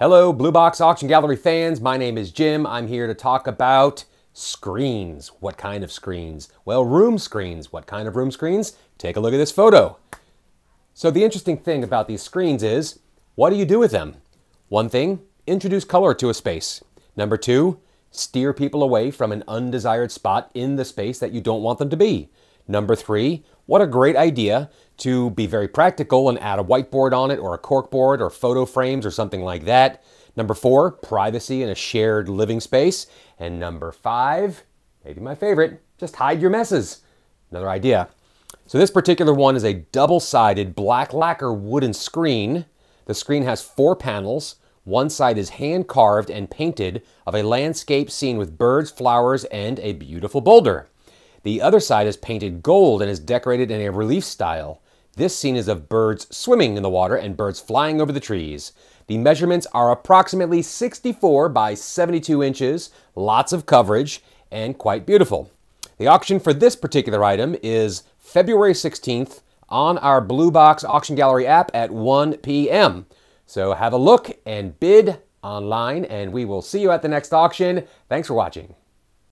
Hello, Blue Box Auction Gallery fans. My name is Jim. I'm here to talk about screens. What kind of screens? Well, room screens. What kind of room screens? Take a look at this photo. So, the interesting thing about these screens is what do you do with them? One thing, introduce color to a space. Number two, steer people away from an undesired spot in the space that you don't want them to be. Number three, what a great idea to be very practical and add a whiteboard on it or a corkboard or photo frames or something like that. Number four, privacy in a shared living space. And number five, maybe my favorite, just hide your messes. Another idea. So this particular one is a double-sided black lacquer wooden screen. The screen has four panels. One side is hand carved and painted of a landscape scene with birds, flowers, and a beautiful boulder. The other side is painted gold and is decorated in a relief style. This scene is of birds swimming in the water and birds flying over the trees. The measurements are approximately 64 by 72 inches, lots of coverage, and quite beautiful. The auction for this particular item is February 16th on our Blue Box Auction Gallery app at 1 p.m. So have a look and bid online, and we will see you at the next auction. Thanks for watching.